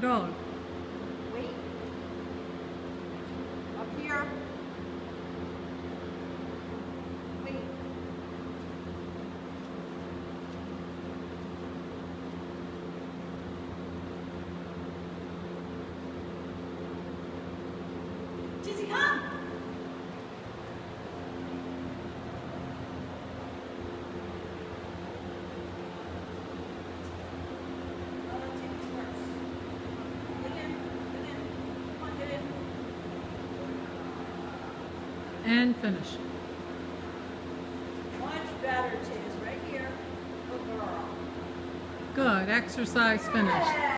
Dog. Wait. And finish. Much better, Tiz, right here. Good girl. Good. Exercise finished.